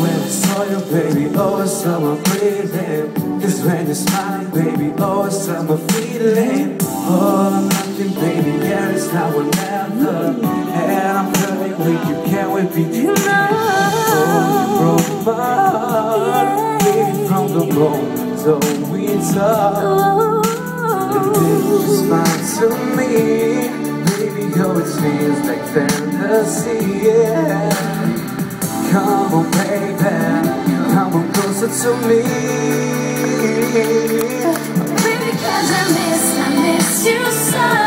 when I saw you, baby, oh, always summer I'm breathing Cause when you smile, baby, oh, always summer feeling. Oh, nothing, baby, yeah, it's now or never And I'm feeling with you, can we be together? Oh, you broke my heart. Yeah. From the moment so we talked. And then you smile to me. Baby, oh, it feels like fantasy, yeah. Come on, baby, come on closer to me. Baby, cause I miss, I miss you so.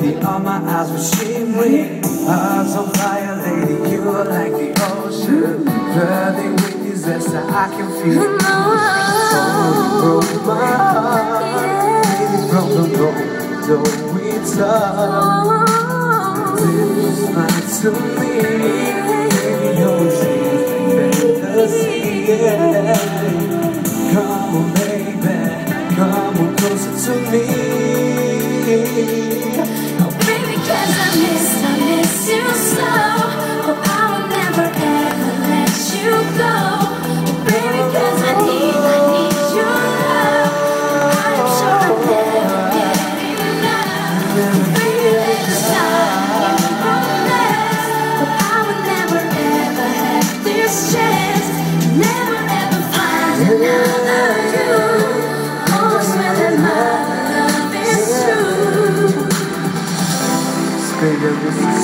Lady, all my eyes were shimmering. Hearts on fire, lady, you are like the ocean. Burning with zest, I can feel it. Oh, you broke my heart, baby, from the moment don't we talk. It was fine to me,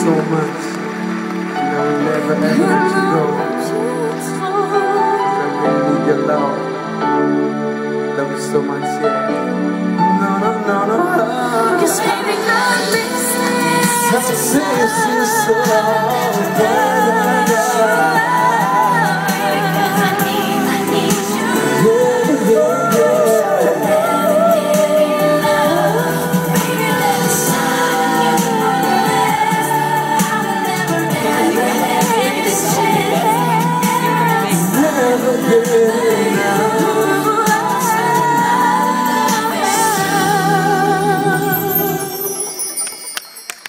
so much. And I will never ever let you go. I really need your love. Love you so much, yeah. No, no, no, no. Cause baby, I miss I miss you so. Yeah, yeah, yeah.